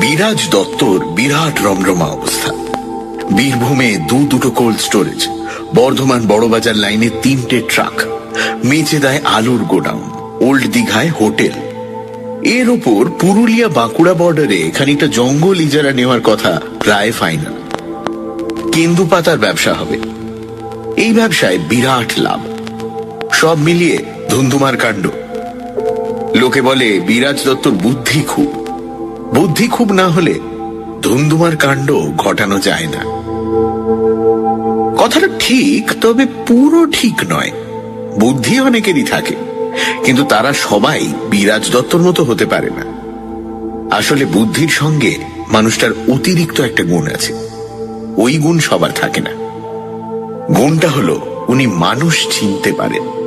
বিরাজ দত্তর বিরাট রমরমা অবস্থা। বীরভূমে দু দুটো কোল্ড স্টোরেজ বর্ধমান বড়বাজার লাইনে তিনটে ট্রাক মেচেদায় আলুর গোডাউন ওল্ড দীঘায় হোটেল। এর ওপর পুরুলিয়া বাঁকুড়া বর্ডারে খানিকটা জঙ্গল ইজারা নেওয়ার কথা প্রায় ফাইনাল কেন্দু পাতার ব্যবসা হবে। এই ব্যবসায় বিরাট লাভ। সব মিলিয়ে ধুন্ধুমার কাণ্ড। লোকে বলে, বিরাজ দত্তর বুদ্ধি খুব। বুদ্ধি খুব না হলে ধুন্ধুমার কাণ্ড ঘটানো যায় না। কথাটা ঠিক, তবে পুরো ঠিক নয়। বুদ্ধি অনেকেরই থাকে, কিন্তু তারা সবাই বিরাজ দত্তর মতো হতে পারে না। আসলে বুদ্ধির সঙ্গে মানুষটার অতিরিক্ত একটা গুণ আছে। ওই গুণ সবার থাকে না। গুণটা হলো, উনি মানুষ চিনতে পারেন।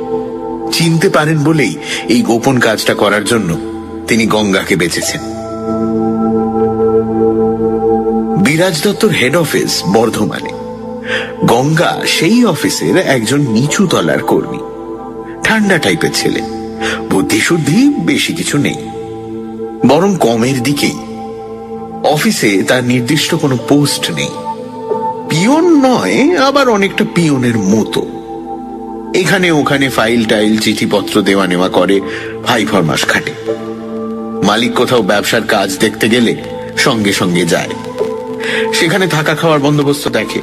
চিনতে পারেন বলেই এই গোপন কাজটা করার জন্য তিনি গঙ্গাকে বেঁচেছেন। বিরাজ দত্তর হেড অফিস বর্ধমানে। গঙ্গা সেই অফিসের একজন নিচু তলার কর্মী। ঠান্ডা টাইপের ছেলে। বুদ্ধিশুদ্ধি বেশি কিছু নেই। বরং কমের দিকেই। অফিসে তার নির্দিষ্ট কোনো পোস্ট নেই। পিয়ন নয়, আবার অনেকটা পিয়নের মতো। এখানে ওখানে ফাইল টাইল, চিঠিপত্র দেওয়া নেওয়া করে, ভাই ফরমাস খাটে। মালিক কোথাও ব্যবসার কাজ দেখতে গেলে সঙ্গে সঙ্গে যায়। সেখানে থাকা খাওয়ার বন্দোবস্ত দেখে।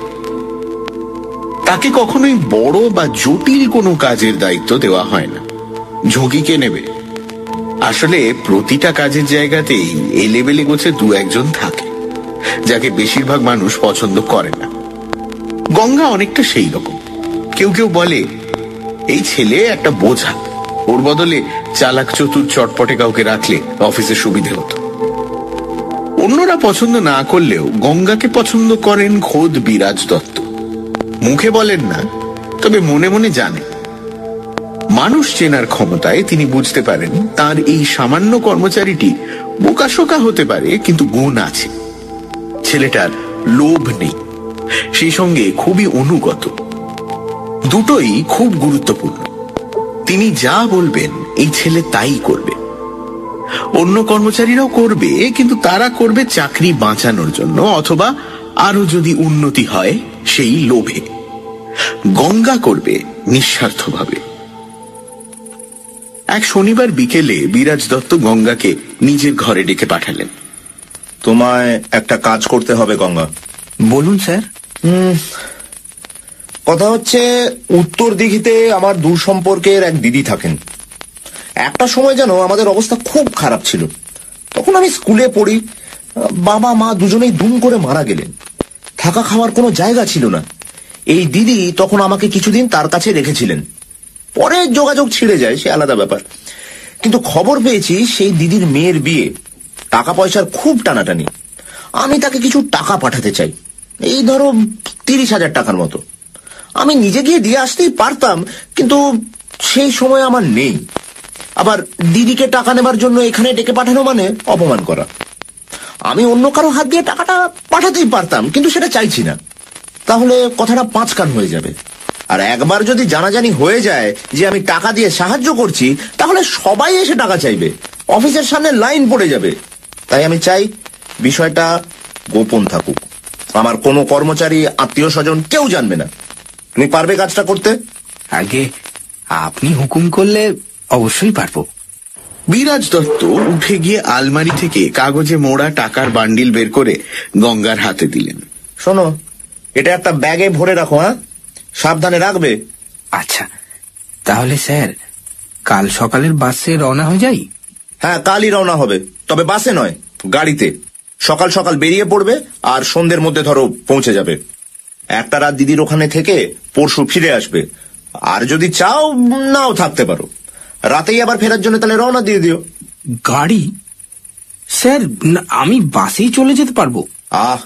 তাকে কখনোই বড় বা জটিল কোনো কাজের দায়িত্ব দেওয়া হয় না। ঝুঁকি কে নেবে? আসলে প্রতিটা কাজের জায়গাতেই এ লেভেলে গোছে দু একজন থাকে, যাকে বেশিরভাগ মানুষ পছন্দ করে না। গঙ্গা অনেকটা সেই রকম। কেউ কেউ বলে এই ছেলে একটা বোঝা ওর বদলে চালাক চতুর চটপটে কাউকে রাখলে অফিসে সুবিধে হতো। অন্যরা পছন্দ না করলেও গঙ্গাকে পছন্দ করেন খোদ বিরাজ দত্ত। মুখে বলেন না, তবে মনে মনে জানেন মানুষ চেনার ক্ষমতায় তিনি বুঝতে পারেন তার এই সামান্য কর্মচারীটি বোকাশোকা হতে পারে, কিন্তু গুণ আছে। ছেলেটার লোভ নেই। সেই সঙ্গে খুবই অনুগত। দুটোই খুব গুরুত্বপূর্ণ। তিনি যা বলবেন এই ছেলে তাই করবে। অন্য কর্মচারীরাও করবে কিন্তু তারা করবে চাকরি বাঁচানোর জন্য অথবা আরও যদি উন্নতি হয় সেই লোভে। গঙ্গা করবে নিঃস্বার্থভাবে। এক শনিবার বিকেলে বিরাজ দত্ত গঙ্গাকে নিজের ঘরে ডেকে পাঠালেন। তোমায় একটা কাজ করতে হবে গঙ্গা। বলুন স্যার। কথা হচ্ছে, উত্তর দিঘিতে আমার দূর সম্পর্কের এক দিদি থাকেন। একটা সময় যেন আমাদের অবস্থা খুব খারাপ ছিল। তখন আমি স্কুলে পড়ি, বাবা, মা দুজনেই দুম করে মারা গেলেন। থাকা খাওয়ার কোনো জায়গা ছিল না। এই দিদি তখন আমাকে কিছুদিন তার কাছে রেখেছিলেন। পরে যোগাযোগ ছিঁড়ে যায়, সে আলাদা ব্যাপার। কিন্তু খবর পেয়েছি, সেই দিদির মেয়ের বিয়ে। টাকা পয়সার খুব টানাটানি। আমি তাকে কিছু টাকা পাঠাতে চাই। এই ধরো তিরিশ হাজার টাকার মতো। আমি নিজে গিয়ে দিয়ে আসতেই পারতাম, কিন্তু সেই সময় আমার নেই। আবার দিদিকে টাকা নেবার জন্য এখানে ডেকে পাঠানো মানে অপমান করা। আমি অন্য কারও হাত দিয়ে টাকাটা পাঠাতেই পারতাম, কিন্তু সেটা চাইছি না। তাহলে কথাটা পাঁচ কান হয়ে যাবে। আর একবার যদি জানাজানি হয়ে যায় যে আমি টাকা দিয়ে সাহায্য করছি, তাহলে সবাই এসে টাকা চাইবে। অফিসের সামনে লাইন পড়ে যাবে। তাই আমি চাই বিষয়টা গোপন থাকুক। আমার কোনো কর্মচারী, আত্মীয় স্বজন কেউ জানবে না। তুমি পারবে কাজটা করতে? আগে আপনি হুকুম করলে অবশ্যই পারব। বিরাজ দত্ত উঠে গিয়ে আলমারি থেকে কাগজে মোড়া টাকার বান্ডিল বের করে গঙ্গার হাতে দিলেন। শোনো এটা একটা ব্যাগে ভরে রাখো হ্যাঁ? সাবধানে রাখবে। আচ্ছা তাহলে স্যার কাল সকালের বাসে রওনা হয়ে যাই? হ্যাঁ কালই রওনা হবে তবে বাসে নয় গাড়িতে। সকাল সকাল বেরিয়ে পড়বে আর সন্ধ্যের মধ্যে ধরো পৌঁছে যাবে। একটা রাত দিদির ওখানে থেকে পরশু ফিরে আসবে। আর যদি চাও নাও থাকতে পারো। রাতেই আবার ফেরার জন্য তাহলে রওনা দিয়ে দিও। গাড়ি? স্যার না- আমি বাসেই চলে যেতে পারব। আহ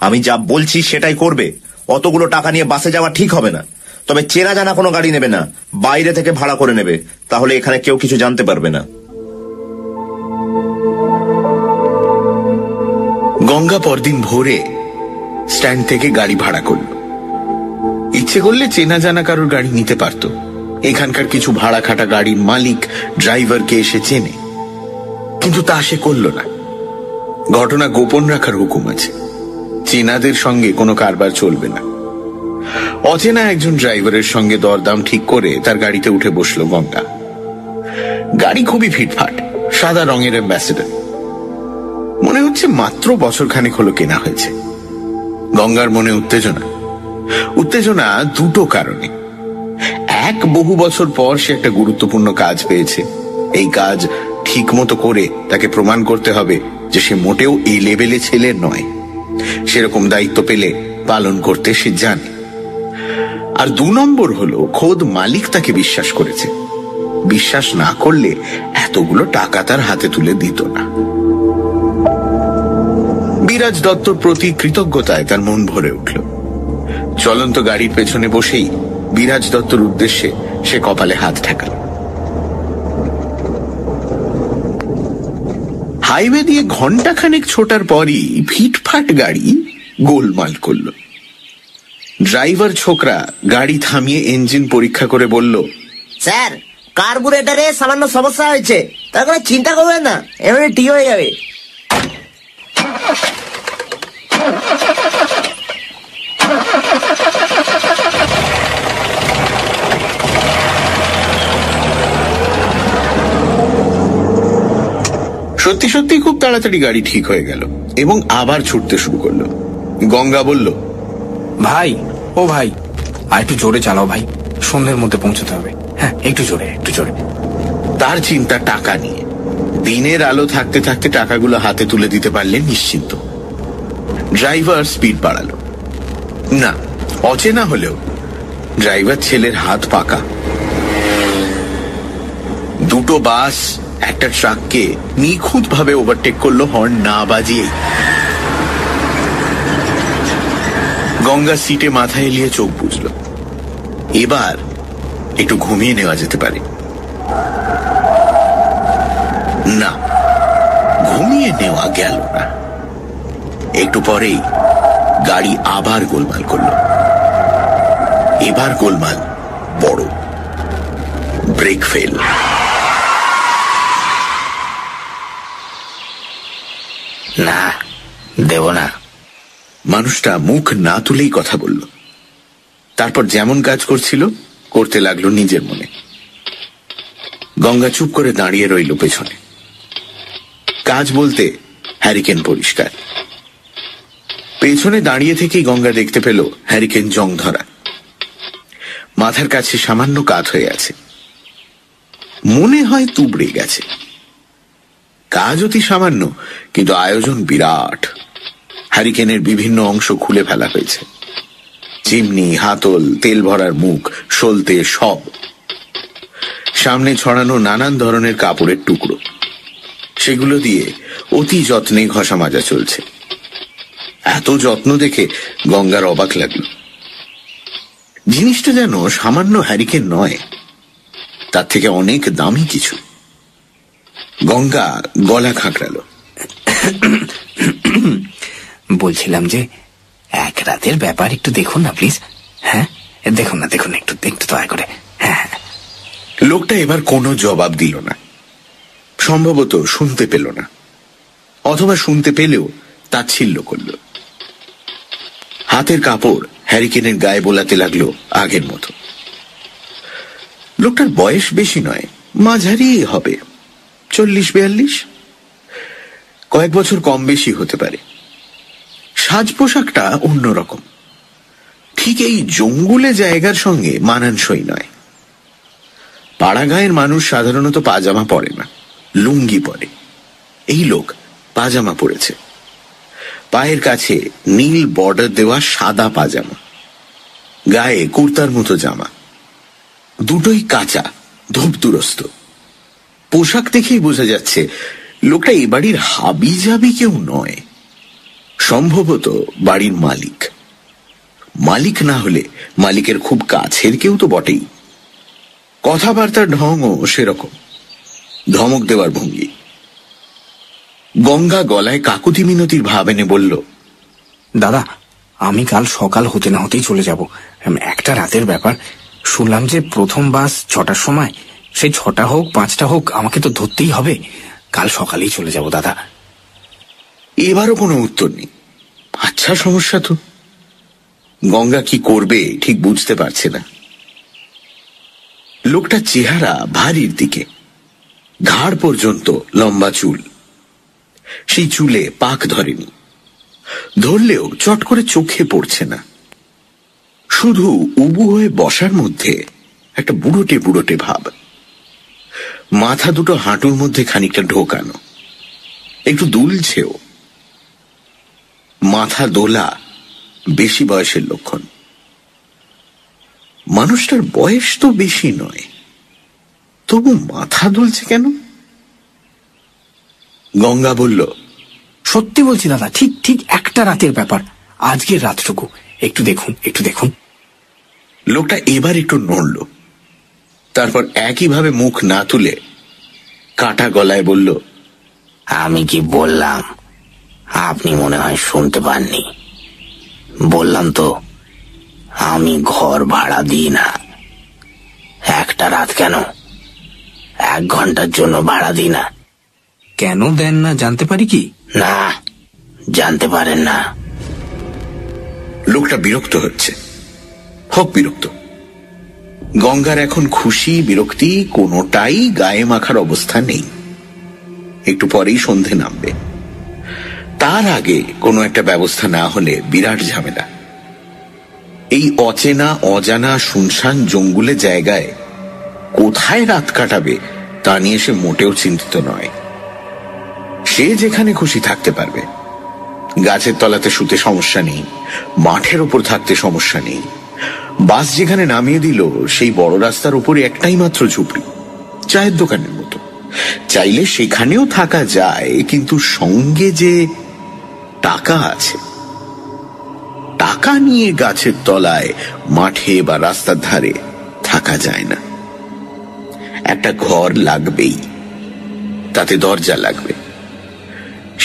আমি যা বলছি সেটাই করবে। অতগুলো টাকা নিয়ে বাসে যাওয়া ঠিক হবে না। তবে চেনা জানা কোনো গাড়ি নেবে না। বাইরে থেকে ভাড়া করে নেবে। তাহলে এখানে কেউ কিছু জানতে পারবে না। গঙ্গা পরদিন ভোরে স্ট্যান্ড থেকে গাড়ি ভাড়া করল। ইচ্ছে করলে চেনা জানা কারোর গাড়ি নিতে পারত। এখানকার কিছু ভাড়া খাটা গাড়ির মালিক ড্রাইভারকে এসে চেনে। কিন্তু তা সে করল না। ঘটনা গোপন রাখার হুকুম আছে। চেনাদের সঙ্গে কোনো কারবার চলবে না। অচেনা একজন ড্রাইভারের সঙ্গে দরদাম ঠিক করে তার গাড়িতে উঠে বসল গঙ্গা। গাড়ি খুবই ফিটফাট সাদা রঙের অ্যাম্বাসেডার মনে হচ্ছে মাত্র বছর খানেক হলো কেনা হয়েছে। গঙ্গার মনে উত্তেজনা। উত্তেজনা দুটো কারণে। এক, বহু বছর পর সে একটা গুরুত্বপূর্ণ কাজ পেয়েছে। এই কাজ ঠিক মতো করে তাকে প্রমাণ করতে হবে যে সে মোটেও এই লেভেলে ছেলে নয়। সেরকম দায়িত্ব পেলে পালন করতে সে জানে। আর দু নম্বর হলো, খোদ মালিক তাকে বিশ্বাস করেছে। বিশ্বাস না করলে এতগুলো টাকা তার হাতে তুলে দিত না। বিরাজ দত্তর প্রতি কৃতজ্ঞতায় তার মন ভরে উঠল। চলন্ত গাড়ির পেছনে বসেই বিরাজ দত্তর উদ্দেশ্যে সে কপালে হাত ঠেকাল। হাইওয়ে দিয়ে ঘন্টাখানেক ছোটার পরই ফিটফাট গাড়ি গোলমাল করল। ড্রাইভার ছোকরা গাড়ি থামিয়ে ইঞ্জিন পরীক্ষা করে বলল, স্যার, কার্বুরেটারে সামান্য সমস্যা হয়েছে। তার চিন্তা করবেন না এমনি ঠিক হয়ে যাবে। সত্যি সত্যি খুব তাড়াতাড়ি গাড়ি ঠিক হয়ে গেল এবং আবার ছুটতে শুরু করল। গঙ্গা বলল ভাই ও ভাই আর একটু জোরে চালাও ভাই সন্ধ্যের মধ্যে পৌঁছতে হবে। হ্যাঁ একটু জোরে একটু জোরে। তার চিন্তা টাকা নিয়ে। দিনের আলো থাকতে থাকতে টাকাগুলো হাতে তুলে দিতে পারলে নিশ্চিন্ত। ড্রাইভার স্পিড বাড়ালো। না, অচেনা হলেও ড্রাইভার ছেলের হাত পাকা। দুটো বাস, একটা ট্রাককে নিখুঁত ভাবে ওভারটেক করল হর্ন না বাজিয়েই। গঙ্গা সিটে মাথা এলিয়ে চোখ বুঝল এবার একটু ঘুমিয়ে নেওয়া যেতে পারে। না, ঘুমিয়ে নেওয়া গেল না। একটু পরেই গাড়ি আবার গোলমাল করল। এবার গোলমাল বড়। Brake fail. না দেব না। মানুষটা মুখ না তুলেই কথা বলল। তারপর যেমন কাজ করছিল করতে লাগল নিজের মনে। গঙ্গা চুপ করে দাঁড়িয়ে রইল পেছনে। কাজ বলতে হ্যারিকেন পরিষ্কার। পেছনে দাঁড়িয়ে থেকেই গঙ্গা দেখতে পেল হ্যারিকেন জং ধরা মাথার কাছে সামান্য কাত হয়ে আছে। মনে হয় তুবড়ে গেছে। কাজ অতি সামান্য, কিন্তু আয়োজন বিরাট। হ্যারিকেনের বিভিন্ন অংশ খুলে ফেলা হয়েছে। চিমনি, হাতল, তেল ভরার মুখ, সলতে সব। সামনে ছড়ানো নানান ধরনের কাপড়ের টুকরো। সেগুলো দিয়ে অতি যত্নে ঘষা মাজা চলছে। এত যত্ন দেখে গঙ্গার অবাক লাগল। জিনিসটা যেন সামান্য হ্যারিকেন নয় তার থেকে অনেক দামি কিছু। গঙ্গা গলা খাঁকড়াল। বলছিলাম যে এক রাতের ব্যাপার একটু দেখুন না প্লিজ। হ্যাঁ? দেখুন না দেখুন একটু একটু দয়া করে। হ্যাঁ হ্যাঁ। লোকটা এবার কোনো জবাব দিল না। সম্ভবত শুনতে পেল না। অথবা শুনতে পেলেও তাচ্ছিল্য করল। হাতের কাপড় হ্যারিকেনের গায়ে বোলাতে লাগল আগের মতো। লোকটার বয়স বেশি নয় মাঝারি হবে। চল্লিশ, বিয়াল্লিশ? কয়েক বছর কম বেশি হতে পারে। সাজ পোশাকটা অন্যরকম ঠিক এই জঙ্গুলে জায়গার সঙ্গে মানানসই নয়। পাড়াগাঁয়ের মানুষ সাধারণত পাজামা পরে না, লুঙ্গি পরে। এই লোক পাজামা পরেছে। পায়ের কাছে নীল বর্ডার দেওয়া সাদা পাজামা, গায়ে কুর্তার মতো জামা, দুটোই কাঁচা, ধূপদুরস্ত। পোশাক দেখেই বোঝা যাচ্ছে, লোকটা এ বাড়ির হাবি জাবি কেউ নয়। সম্ভবত বাড়ির মালিক। মালিক না হলে মালিকের খুব কাছের কেউ তো বটেই। কথাবার্তার ঢংও সেরকম। ধমক দেওয়ার ভঙ্গি। গঙ্গা গলায় কাকুতি মিনতির ভাব এনে বলল দাদা আমি কাল সকাল হতে না হতেই চলে যাব। একটা রাতের ব্যাপার। শুনলাম যে প্রথম বাস ছটার সময়। সেই ছটা হোক পাঁচটা হোক আমাকে তো ধরতেই হবে। কাল সকালেই চলে যাব দাদা। এবারও কোনো উত্তর নেই। আচ্ছা সমস্যা তো। গঙ্গা কি করবে ঠিক বুঝতে পারছে না। লোকটা চেহারা ভারীর দিকে। ঘাড় পর্যন্ত লম্বা চুল। সেই চুলে পাক ধরেনি। ধরলেও চট করে চোখে পড়ছে না। শুধু উবু হয়ে বসার মধ্যে একটা বুড়োটে বুড়োটে ভাব। মাথা দুটো হাঁটুর মধ্যে খানিকটা ঢোকানো। একটু দুলছেও। মাথা দোলা বেশি বয়সের লক্ষণ। মানুষটার বয়স তো বেশি নয়। তবু মাথা দুলছে কেন? গঙ্গা বলল সত্যি বলছি দাদা ঠিক ঠিক একটা রাতের ব্যাপার। আজকের রাতটুকু। একটু দেখুন একটু দেখুন। লোকটা এবার একটু নড়ল। তারপর একইভাবে মুখ না তুলে কাটা গলায় বলল আমি কি বললাম? আপনি মনে হয় শুনতে পাননি। বললাম তো আমি ঘর ভাড়া দিই না। একটা রাত কেন? এক ঘণ্টার জন্য ভাড়া দিই না। কেন দেন না জানতে পারি কি? না, জানতে পারেন না। লোকটা বিরক্ত হচ্ছে। হোক বিরক্ত। গঙ্গার এখন খুশি, বিরক্তি কোনোটাই গায়ে মাখার অবস্থা নেই। একটু পরেই সন্ধে নামবে। তার আগে কোনো একটা ব্যবস্থা না হলে বিরাট ঝামেলা। এই অচেনা, অজানা, শুনশান জঙ্গুলে জায়গায় কোথায় রাত কাটাবে তা নিয়ে সে মোটেও চিন্তিত নয়। সে যেখানে খুশি থাকতে পারবে। গাছের তলাতে শুতে সমস্যা নেই, মাঠের ওপর থাকতে সমস্যা নেই। বাস যেখানে নামিয়ে দিল, সেই বড় রাস্তার উপরে একটাই মাত্র ঝুপড়ি, চায়ের দোকানের মতো। চাইলে সেখানেও থাকা যায়, কিন্তু সঙ্গে যে টাকা আছে। টাকা নিয়ে গাছের তলায়, মাঠে বা রাস্তার ধারে থাকা যায় না। একটা ঘর লাগবেই, তাতে দরজা লাগবে।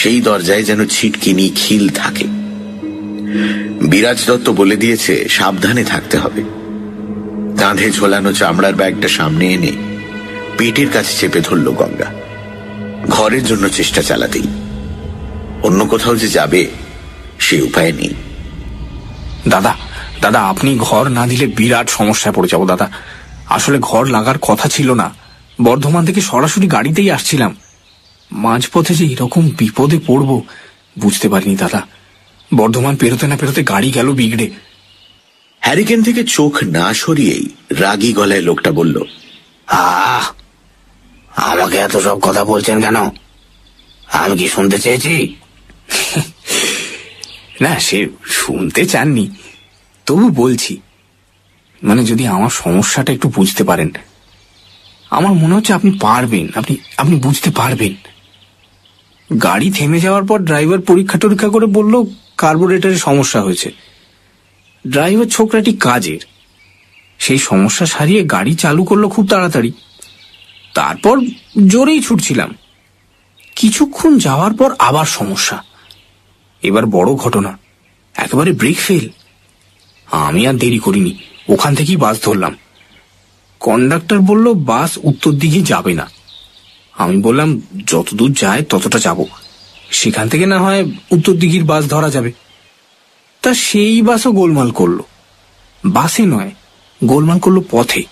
সেই দরজায় যেন ছিটকিনি খিল থাকে। বিরাজ দত্ত বলে দিয়েছে, সাবধানে থাকতে হবে। কাঁধে ঝোলানো চামড়ার ব্যাগটা সামনে এনে পেটের কাছে চেপে ধরল গঙ্গা। ঘরের জন্য চেষ্টা চালাতেই। অন্য কোথাও যে যাবে, সে উপায় নেই। দাদা দাদা, আপনি ঘর না দিলে বিরাট সমস্যায় পড়ে যাব, দাদা। আসলে ঘর লাগার কথা ছিল না। বর্ধমান থেকে সরাসরি গাড়িতেই আসছিলাম। মাঝপথে যে এরকম বিপদে পড়ব বুঝতে পারিনি দাদা। বর্ধমান পেরোতে না পেরোতে গাড়ি গেল বিগড়ে। হ্যারিকেন থেকে চোখ না সরিয়েই রাগী গলায় লোকটা বলল আহ আমাকে এত সব কথা বলছেন কেন? আমি কি শুনতে চেয়েছি? না সে শুনতে চাননি। তবু বলছি মানে যদি আমার সমস্যাটা একটু বুঝতে পারেন। আমার মনে হচ্ছে আপনি পারবেন আপনি আপনি বুঝতে পারবেন। গাড়ি থেমে যাওয়ার পর ড্রাইভার পরীক্ষা টরীক্ষা করে বলল কার্বোরেটরের সমস্যা হয়েছে। ড্রাইভার ছোকরাটি কাজের। সেই সমস্যা সারিয়ে গাড়ি চালু করল খুব তাড়াতাড়ি। তারপর জোরেই ছুটছিলাম। কিছুক্ষণ যাওয়ার পর আবার সমস্যা। এবার বড় ঘটনা। একেবারে ব্রেক ফেল। আমি আর দেরি করিনি। ওখান থেকেই বাস ধরলাম। কন্ডাক্টর বলল, বাস উত্তর দিকে যাবে না। আমি বললাম, যতদূর যায়, ততটা যাব। সেখান থেকে না হয় উত্তর দিঘির বাস ধরা যাবে। তা সেই বাসও গোলমাল করল। বাসে নয়, গোলমাল করল পথে।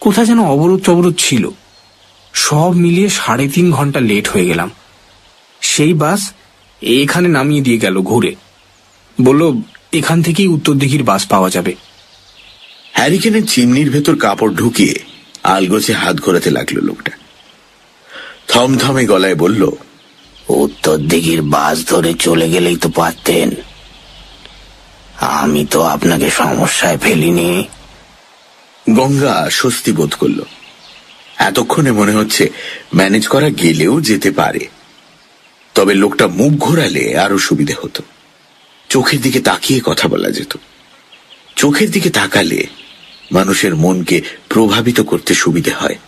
কোথা যেন অবরোধ টবরোধ ছিল। সব মিলিয়ে সাড়ে তিন ঘণ্টা লেট হয়ে গেলাম। সেই বাস এখানে নামিয়ে দিয়ে গেল ঘুরে। বলল, এখান থেকেই উত্তর দিঘির বাস পাওয়া যাবে। হ্যারিকেনের চিমনির ভেতর কাপড় ঢুকিয়ে আলগোছে হাত ঘোরাতে লাগল লোকটা। থমথমে গলায় বলল উত্তর দিঘির বাস ধরে চলে গেলেই তো পারতেন। আমি তো আপনাকে সমস্যায় ফেলিনি। গঙ্গা স্বস্তি বোধ করল। এতক্ষণে মনে হচ্ছে ম্যানেজ করা গেলেও যেতে পারে। তবে লোকটা মুখ ঘোরালে আরও সুবিধে হতো। চোখের দিকে তাকিয়ে কথা বলা যেত। চোখের দিকে তাকালে মানুষের মনকে প্রভাবিত করতে সুবিধে হয়।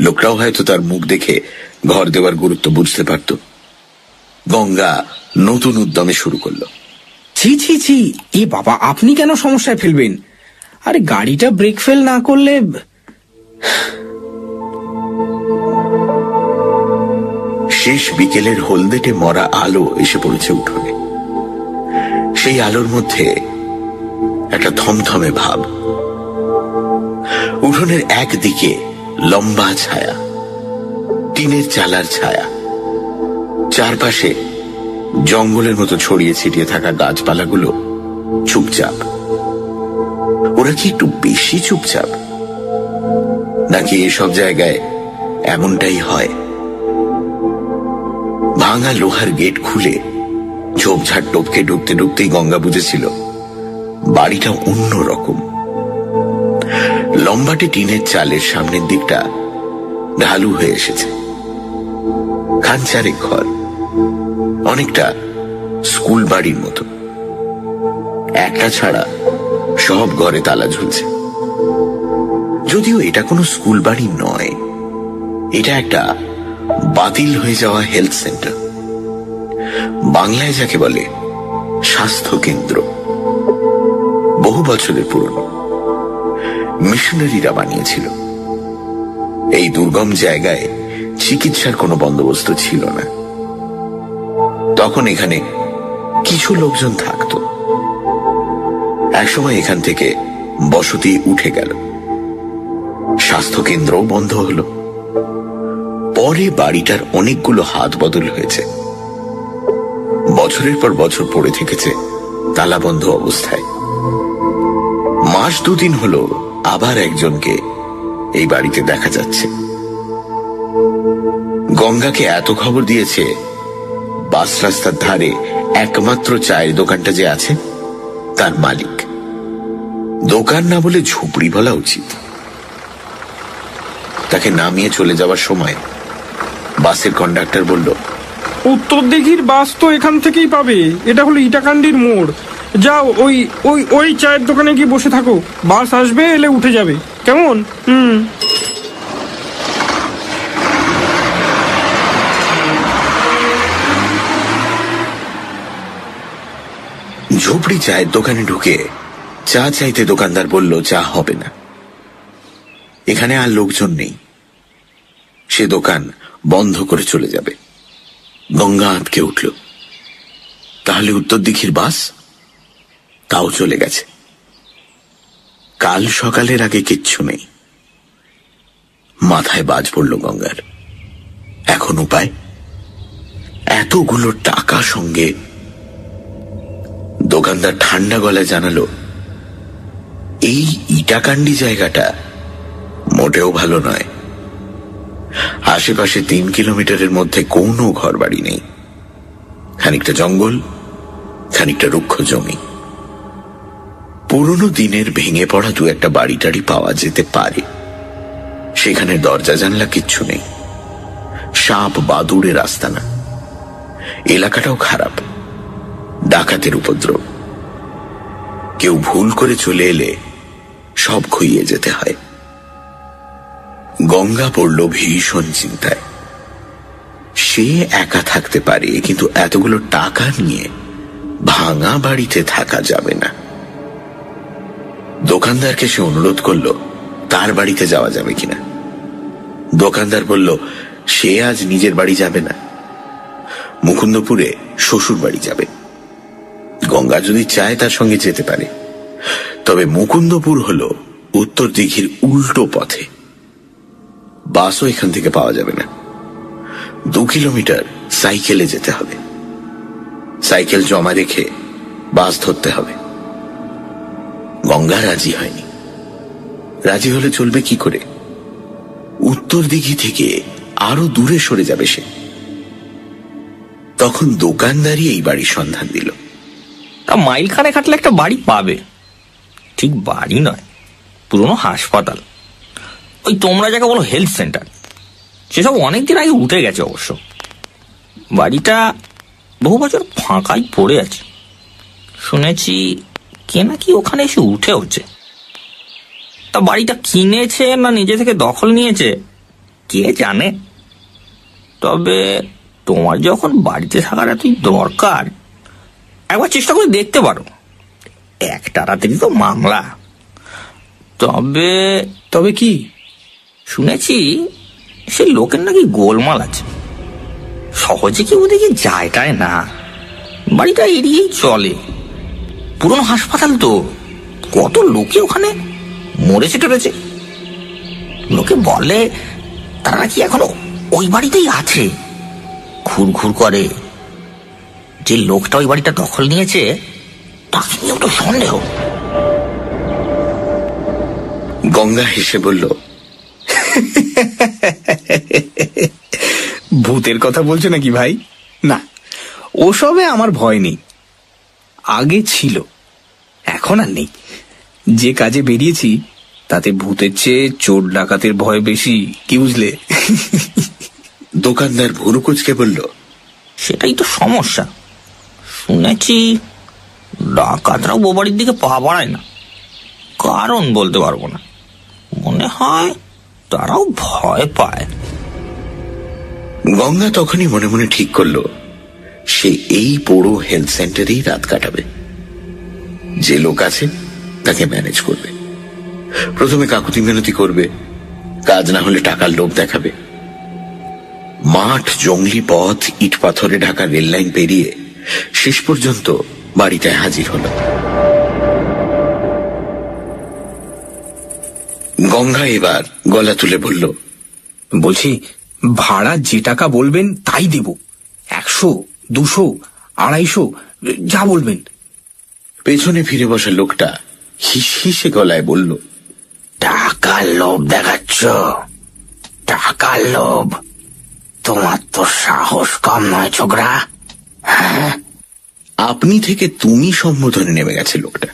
লোকটাও হয়তো তার মুখ দেখে ঘর দেওয়ার গুরুত্ব বুঝতে পারত। গঙ্গা নতুন উদ্যমে শুরু করল। ছি ছি ছি এ বাবা আপনি কেন সমস্যায় ফেলবেন? আরে গাড়িটা ব্রেক ফেল না করলে শেষ বিকেলের হলদেটে মরা আলো এসে পড়েছে উঠোনে। সেই আলোর মধ্যে একটা থমথমে ভাব। উঠোনের একদিকে লম্বা ছায়া, টিনের চালার ছায়া। চারপাশে জঙ্গলের মতো ছড়িয়ে ছিটিয়ে থাকা গাছপালাগুলো চুপচাপ। ওরা কি একটু বেশি চুপচাপ? নাকি এসব জায়গায় এমনটাই হয়? ভাঙা লোহার গেট খুলে ঝোপঝাড় টপকে ঢুকতে ঢুকতেই গঙ্গা বুঝেছিল, বাড়িটা অন্য রকম লম্বাটে টিনের চালের সামনের দিকটা ঢালু হয়ে এসেছে। খানচারেক ঘর। অনেকটা স্কুল বাড়ির মতো। একটা ছাড়া সব ঘরে তালা ঝুলছে। যদিও এটা কোনো স্কুল বাড়ি নয়, এটা একটা বাতিল হয়ে যাওয়া হেলথ সেন্টার। বাংলায় যাকে বলে স্বাস্থ্য কেন্দ্র বহু বছরের পুরনো। মিশনারিরা বানিয়েছিল। এই দুর্গম জায়গায় চিকিৎসার কোনো বন্দোবস্ত ছিল না। তখন এখানে কিছু লোকজন থাকত। একসময় এখান থেকে বসতি উঠে গেল। স্বাস্থ্য কেন্দ্রও বন্ধ হলো। পরে বাড়িটার অনেকগুলো হাত বদল হয়েছে। বছরের পর বছর পড়ে থেকেছে তালাবন্ধ অবস্থায়। মাস দুদিন হলো আবার একজনকে এই বাড়িতে দেখা যাচ্ছে। গঙ্গাকে এত খবর দিয়েছে, বাস রাস্তার ধারে একমাত্র চায়ের দোকানটা যে আছে, তার মালিক। দোকান না বলে ঝুপড়ি বলা উচিত। তাকে নামিয়ে চলে যাওয়ার সময় বাসের কন্ডাক্টর বলল উত্তর দিঘির বাস তো এখান থেকেই পাবে। এটা হলো ইটাকান্ডির মোড়। যাও, ওই ওই ওই চায়ের দোকানে গিয়ে বসে থাকো। বাস আসবে, এলে উঠে যাবে। কেমন? হুম। ঝুপড়ি চায়ের দোকানে ঢুকে চা চাইতে দোকানদার বলল, চা হবে না। এখানে আর লোকজন নেই। সে দোকান বন্ধ করে চলে যাবে। গঙ্গা আঁতকে উঠল। তাহলে উত্তর দিঘির বাস? তাও চলে গেছে। কাল সকালের আগে কিচ্ছু নেই। মাথায় বাজ পড়ল গঙ্গার। এখন উপায়? এতগুলো টাকা সঙ্গে দোকানদার ঠান্ডা গলায় জানালো, এই ইটাকান্ডি জায়গাটা মোটেও ভালো নয়। আশেপাশে তিন কিলোমিটারের মধ্যে কোনো ঘর বাড়ি নেই। খানিকটা জঙ্গল, খানিকটা রুক্ষ জমি। পুরনো দিনের ভেঙে পড়া দু একটা বাড়ি টাড়ি পাওয়া যেতে পারে। সেখানে দরজা, জানলা কিচ্ছু নেই। সাপ, বাদুড়ে রাস্তা না। এলাকাটাও খারাপ। ডাকাতের উপদ্রব। কেউ ভুল করে চলে এলে সব খুইয়ে যেতে হয়। গঙ্গা পড়ল ভীষণ চিন্তায়। সে একা থাকতে পারে, কিন্তু এতগুলো টাকা নিয়ে ভাঙা বাড়িতে থাকা যাবে না। দোকানদারকে সে অনুরোধ করল, তার বাড়িতে যাওয়া যাবে কিনা। দোকানদার বলল, সে আজ নিজের বাড়ি যাবে না। মুকুন্দপুরে শ্বশুর বাড়ি যাবে। গঙ্গা যদি চায় তার সঙ্গে যেতে পারে। তবে মুকুন্দপুর হল উত্তর দিঘির উল্টো পথে। বাসও এখান থেকে পাওয়া যাবে না। দু কিলোমিটার সাইকেলে যেতে হবে। সাইকেল জমা রেখে বাস ধরতে হবে। গঙ্গা রাজি হয়নি। রাজি হলে চলবে কি করে? উত্তর দিঘি থেকে আরও দূরে সরে যাবে সে। তখন দোকানদারি এই বাড়ির সন্ধান দিল। তা মাইল খানে খাটলে একটা বাড়ি পাবে। ঠিক বাড়ি নয়, পুরনো হাসপাতাল। ওই তোমরা যাকে বলো হেলথ সেন্টার। সেসব অনেকদিন আগে উঠে গেছে অবশ্য। বাড়িটা বহু বছর ফাঁকাই পড়ে আছে। শুনেছি কে নাকি ওখানে এসে উঠে হচ্ছে? তা বাড়িটা কিনেছে না নিজে থেকে দখল নিয়েছে? কে জানে? তবে তোমার যখন বাড়িতে থাকার এতই দরকার, একবার চেষ্টা করে দেখতে পারো। একটা রাতেরই তো মামলা। তবে তবে কি? শুনেছি সে লোকের নাকি গোলমাল আছে। সহজে কেউ ওদিকে যায় টায় না? বাড়িটা এড়িয়েই চলে। পুরনো হাসপাতাল তো। কত লোকে ওখানে মরেছে টরেছে লোকে বলে, তারা নাকি এখনও ওই বাড়িতেই আছে। ঘুর ঘুর করে। যে লোকটা ওই বাড়িটা দখল নিয়েছে, তাকে নিয়েও তো সন্দেহ। গঙ্গা হেসে বলল, ভূতের কথা বলছো নাকি ভাই? না, ওসবে আমার ভয় নেই। আগে ছিল। এখন আর নেই। যে কাজে বেরিয়েছি তাতে ভূতের চেয়ে চোর ডাকাতের ভয় বেশি কি বুঝলে? দোকানদার ভুরু কুচকে বলল সেটাই তো সমস্যা। শুনেছি ডাকাতরাও ও বাড়ির দিকে পা বাড়ায় না। কারণ বলতে পারব না। মনে হয় তারাও ভয় পায়। গঙ্গা তখনই মনে মনে ঠিক করল সে এই পোড়ো হেলথ সেন্টারেই রাত কাটাবে। যে লোক আছে, তাকে ম্যানেজ করবে। প্রথমে কাকুতি মেনতি করবে, কাজ না হলে টাকার লোভ দেখাবে। মাঠ, জঙ্গলি পথ, ইট পাথরে ঢাকা রেল লাইন পেরিয়ে শেষ পর্যন্ত বাড়িতে হাজির হলো। গঙ্গা এবার গলা তুলে বলল, বলছি, ভাড়া যে টাকা বলবেন তাই দেব। একশো দুশো আড়াইশো যা বলবেন। পেছনে ফিরে বসা লোকটা হিস হিসে গলায় বলল টাকার লোভ দেখাচ্ছ। টাকার লোভ। তোমার তো সাহস কম নয় ছোকরা। হ্যাঁ? আপনি থেকে তুমি সম্বোধনে নেমে গেছে লোকটা।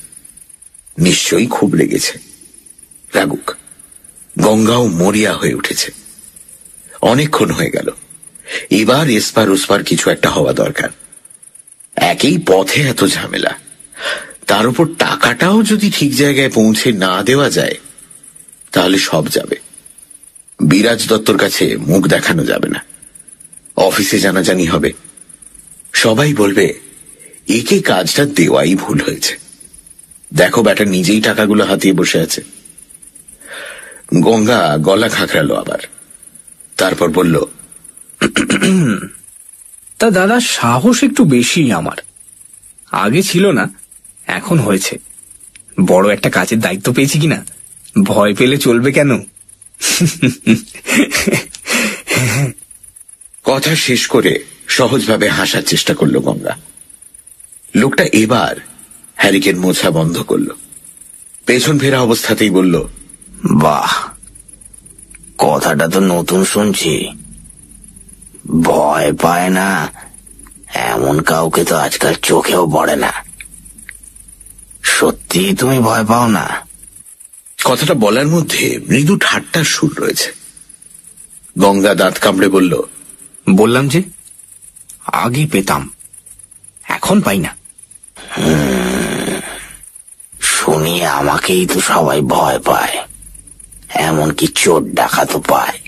নিশ্চয়ই খুব লেগেছে। রাগুক গঙ্গাও মরিয়া হয়ে উঠেছে। অনেকক্ষণ হয়ে গেল। এবার এসপার ওসপার কিছু একটা হওয়া দরকার। একই পথে এত ঝামেলা। তার উপর টাকাটাও যদি ঠিক জায়গায় পৌঁছে না দেওয়া যায়, তাহলে সব যাবে। বিরাজ দত্তর কাছে মুখ দেখানো যাবে না। অফিসে জানাজানি হবে। সবাই বলবে, একে কাজটা দেওয়াই ভুল হয়েছে। দেখো ব্যাটা নিজেই টাকাগুলো হাতিয়ে বসে আছে। গঙ্গা গলা খাঁকড়ালো আবার। তারপর বলল তা দাদা সাহস একটু বেশি আমার। আগে ছিল না এখন হয়েছে। বড় একটা কাজের দায়িত্ব পেয়েছি কিনা? ভয় পেলে চলবে কেন? কথা শেষ করে সহজভাবে হাসার চেষ্টা করল গঙ্গা। লোকটা এবার হ্যারিকেন মোছা বন্ধ করল। পেছন ফেরা অবস্থাতেই বলল বাহ কথাটা তো নতুন শুনছি। ভয় পায় না। এমন কাউকে তো আজকাল চোখেও পড়ে না। সত্যি তুমি ভয় পাও না? কথাটা বলার মধ্যে মৃদু ঠাট্টার সুর রয়েছে। গঙ্গা দাঁত কামড়ে বলল বললাম যে আগে পেতাম এখন পাই না। শুনি আমাকেই তো সবাই ভয় পায়। এমনকি চোর ডাকাতও পায়।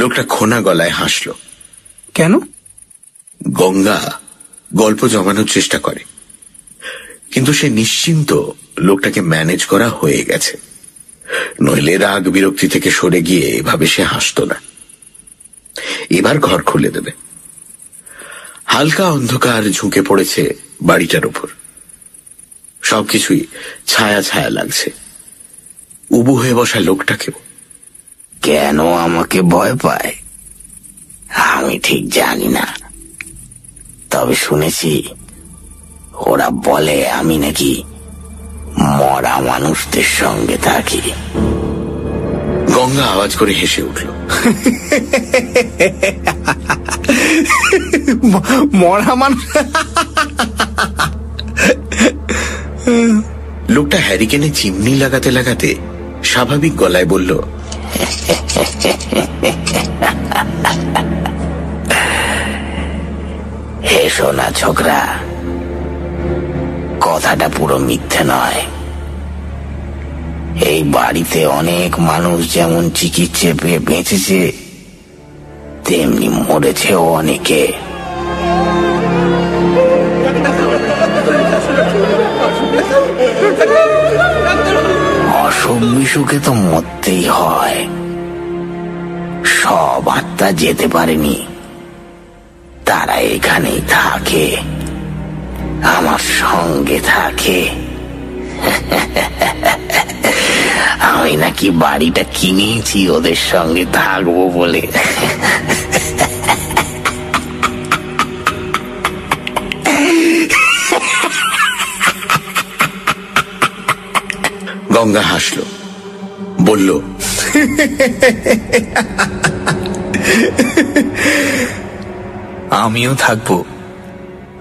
লোকটা খোনা গলায় হাসল। কেন? গঙ্গা গল্প জমানোর চেষ্টা করে। কিন্তু সে নিশ্চিন্ত লোকটাকে ম্যানেজ করা হয়ে গেছে। নইলে রাগ বিরক্তি থেকে সরে গিয়ে এভাবে সে হাসত না। এবার ঘর খুলে দেবে। হালকা অন্ধকার ঝুঁকে পড়েছে বাড়িটার উপর। সবকিছুই ছায়া ছায়া লাগছে। উবু হয়ে বসা লোকটাকেও। কেন আমাকে ভয় পায়? আমি ঠিক জানি না। তবে শুনেছি ওরা বলে আমি নাকি মরা মানুষদের সঙ্গে থাকি। গঙ্গা আওয়াজ করে হেসে উঠল। মরা মানুষ লোকটা হ্যারিকেনে চিমনি লাগাতে লাগাতে স্বাভাবিক গলায় বলল এসো না ছোকরা। কথাটা পুরো মিথ্যে নয়। এই বাড়িতে অনেক মানুষ যেমন চিকিৎসে পেয়ে বেঁচেছে, তেমনি মরেছেও অনেকে। Thank you. অসুখ বিসুখে তো মরতেই হয়। সব আত্মা যেতে পারেনি। তারা এখানেই থাকে। আমার সঙ্গে থাকে। আমি নাকি বাড়িটা কিনেছি, ওদের সঙ্গে থাকব বলে। গঙ্গা হাসল বলল আমিও থাকব।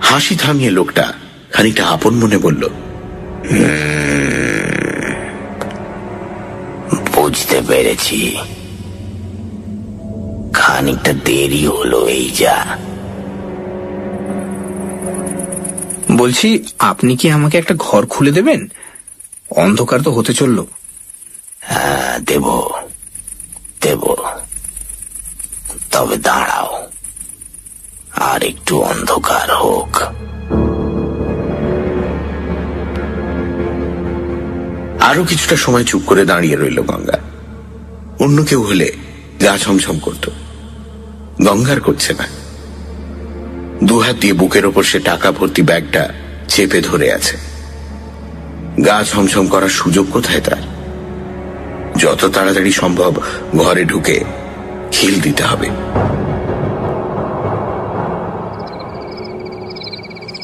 হাসি থামিয়ে লোকটা খানিকটা আপন মনে বলল বুঝতে পেরেছি। খানিকটা দেরি হলো এই যা। বলছি আপনি কি আমাকে একটা ঘর খুলে দেবেন? অন্ধকার তো হতে চলল। হ্যাঁ দেব দেব। তবে দাঁড়াও আর একটু অন্ধকার হোক। আরও কিছুটা সময় চুপ করে দাঁড়িয়ে রইল গঙ্গা। অন্য কেউ হলে গা ছমছম করত। গঙ্গার করছে না। দুহাত দিয়ে বুকের ওপর সে টাকা ভর্তি ব্যাগটা চেপে ধরে আছে। গা ছমছম করার সুযোগ কোথায় তার? যত তাড়াতাড়ি সম্ভব ঘরে ঢুকে খিল দিতে হবে।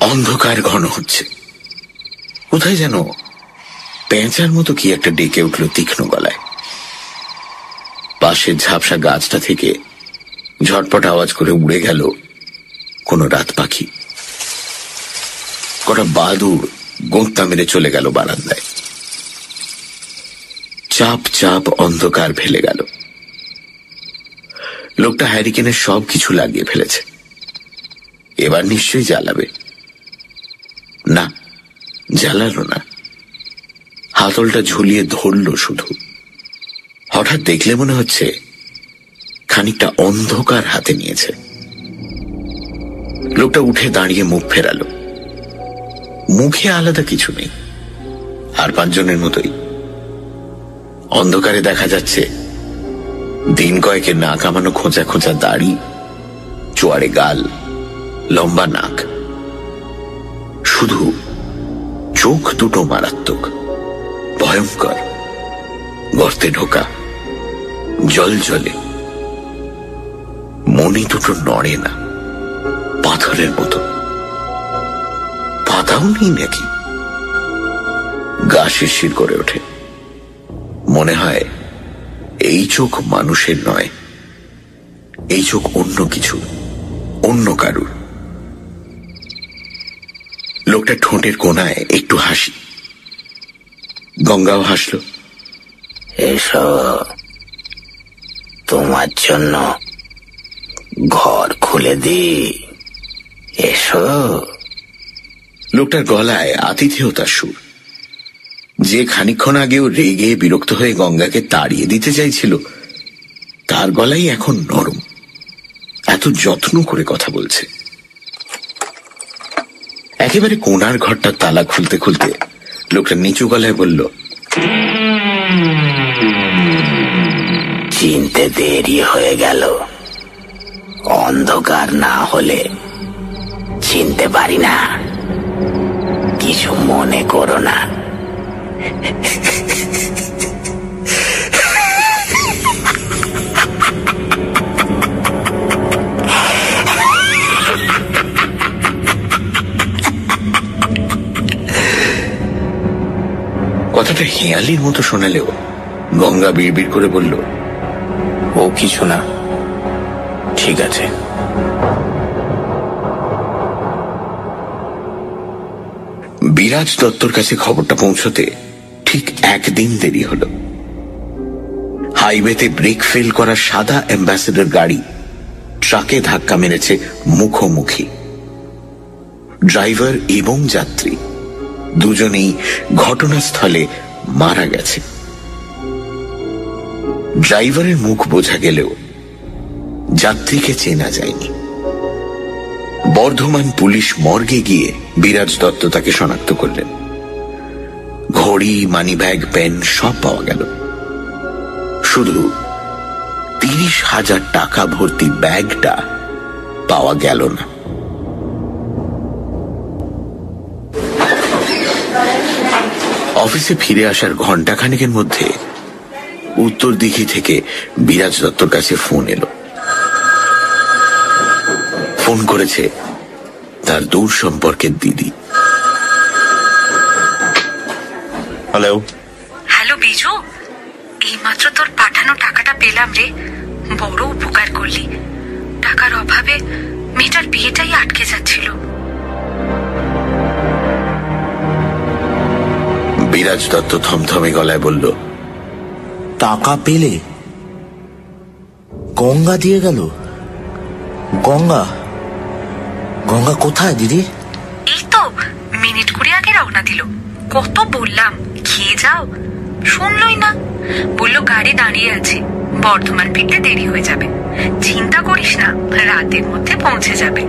অন্ধকার ঘন হচ্ছে। কোথায় যেন পেঁচার মতো কি একটা ডেকে উঠল তীক্ষ্ণ গলায়। পাশের ঝাপসা গাছটা থেকে ঝটপট আওয়াজ করে উড়ে গেল কোন রাত পাখি। কটা বাদুর গোঁত্তা মেরে চলে গেল বারান্দায়। চাপ চাপ অন্ধকার ফেলে গেল। লোকটা হ্যারিকেনের সব কিছু লাগিয়ে ফেলেছে। এবার নিশ্চয়ই জ্বালাবে। না, জ্বালালো না। হাতলটা ঝুলিয়ে ধরল শুধু। হঠাৎ দেখলে মনে হচ্ছে খানিকটা অন্ধকার হাতে নিয়েছে। লোকটা উঠে দাঁড়িয়ে মুখ ফেরালো। মুখে আলাদা কিছু নেই। আর পাঁচজনের মতোই। অন্ধকারে দেখা যাচ্ছে, দিন কয়েকের না কামানো খোঁচা খোঁচা দাড়ি, চোয়ারে গাল, লম্বা নাক। শুধু চোখ দুটো মারাত্মক, ভয়ঙ্কর। গর্তে ঢোকা, জল জলে। মনি দুটো নড়ে না, পাথরের মতো। নেই নাকি গা শিরশির করে ওঠে। মনে হয় এই চোখ মানুষের নয়, এই চোখ অন্য কিছু, অন্য কারুর। লোকটা ঠোঁটের কোনায় একটু হাসি। গঙ্গাও হাসল। এসো, তোমার জন্য ঘর খুলে দি এসো। লোকটার গলায় আতিথেয়তার সুর। যে খানিক্ষণ আগেও রেগে বিরক্ত হয়ে গঙ্গাকে তাড়িয়ে দিতে চাইছিল, তার গলাই এখন নরম। এত যত্ন করে কথা বলছে। একেবারে কোনার ঘরটার তালা খুলতে খুলতে লোকটা নিচু গলায় বলল, চিনতে দেরি হয়ে গেল। অন্ধকার না হলে চিনতে পারি না। কিছু মনে করো না। কথাটা হেয়ালির মতো শোনালেও গঙ্গা বিড় করে বলল, ও কিছু না। ঠিক আছে। বিরাজ দত্তর কাছে খবরটা পৌঁছতে ঠিক একদিন দেরি হলো। হাইওয়েতে ব্রেক ফেল করা সাদা অ্যাম্বাসেডর গাড়ি ট্রাকে ধাক্কা মেরেছে মুখোমুখি। ড্রাইভার এবং যাত্রী দুজনেই ঘটনাস্থলে মারা গেছে। ড্রাইভারের মুখ বোঝা গেলেও যাত্রীকে চেনা যায়নি। বর্ধমান পুলিশ মর্গে গিয়ে বিরাজ দত্ত তাকে শনাক্ত করলেন। ঘড়ি, মানিব্যাগ, পেন সব পাওয়া গেল। শুধু তিরিশ হাজার টাকা ভর্তি ব্যাগটা পাওয়া গেল না। অফিসে ফিরে আসার ঘন্টাখানেকের মধ্যে উত্তর দিঘি থেকে বিরাজ দত্তর কাছে ফোন এলো। ফোন করেছে তার দূর সম্পর্কের দিদি। হ্যালো। হ্যালো বিজু। এইমাত্র তোর পাঠানো টাকাটা পেলাম রে। বড় উপকার করলি। টাকার অভাবে মেয়েটার বিয়েটাই আটকে যাচ্ছিল। বিরাজ দত্ত থমথমে গলায় বলল টাকা পেলে গঙ্গা দিয়ে গেল। গঙ্গা গঙ্গা কোথায়, দিদি? এই তো, মিনিট কুড়ি আগে রওনা দিল। কত বললাম, খেয়ে যাও। শুনলই না। বলল গাড়ি দাঁড়িয়ে আছে। বর্ধমান ফিরতে দেরি হয়ে যাবে। চিন্তা করিস না, রাতের মধ্যে পৌঁছে যাবে।